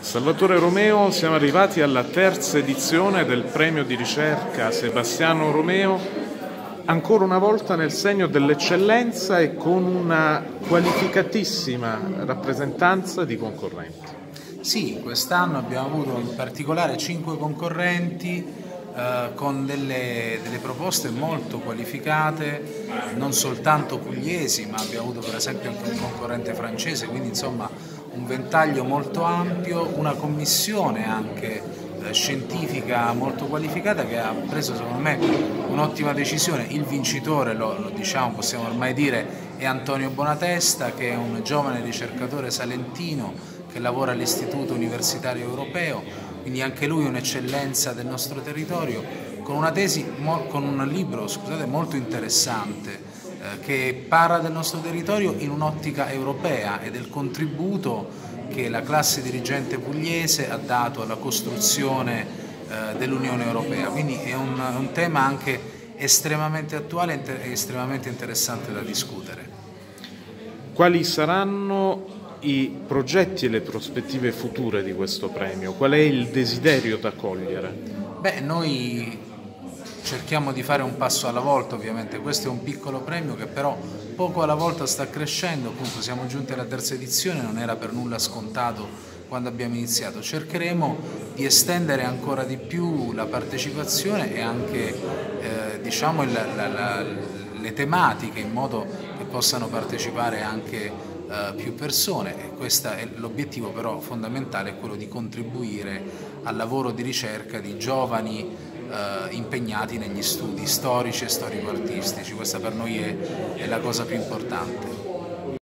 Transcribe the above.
Salvatore Romeo, siamo arrivati alla terza edizione del premio di ricerca Sebastiano Romeo, ancora una volta nel segno dell'eccellenza e con una qualificatissima rappresentanza di concorrenti. Sì, quest'anno abbiamo avuto in particolare cinque concorrenti eh, con delle, delle, proposte molto qualificate, non soltanto pugliesi, ma abbiamo avuto per esempio anche un concorrente francese, quindi insomma un ventaglio molto ampio, una commissione anche eh, scientifica molto qualificata che ha preso secondo me un'ottima decisione. Il vincitore, lo, lo diciamo, possiamo ormai dire, è Antonio Bonatesta che è un giovane ricercatore salentino che lavora all'Istituto Universitario Europeo, quindi anche lui un'eccellenza del nostro territorio, con tesi, con un libro scusate, molto interessante che parla del nostro territorio in un'ottica europea e del contributo che la classe dirigente pugliese ha dato alla costruzione eh, dell'Unione Europea. Quindi è un, un tema anche estremamente attuale e estremamente interessante da discutere. Quali saranno i progetti e le prospettive future di questo premio? Qual è il desiderio da cogliere? Beh, noi cerchiamo di fare un passo alla volta ovviamente, questo è un piccolo premio che però poco alla volta sta crescendo, appunto siamo giunti alla terza edizione, non era per nulla scontato quando abbiamo iniziato, cercheremo di estendere ancora di più la partecipazione e anche eh, diciamo il, la, la, le tematiche in modo che possano partecipare anche eh, più persone. L'obiettivo però fondamentale, è quello di contribuire al lavoro di ricerca di giovani eh, impegnati negli studi storici e storico-artistici, questa per noi è, è la cosa più importante.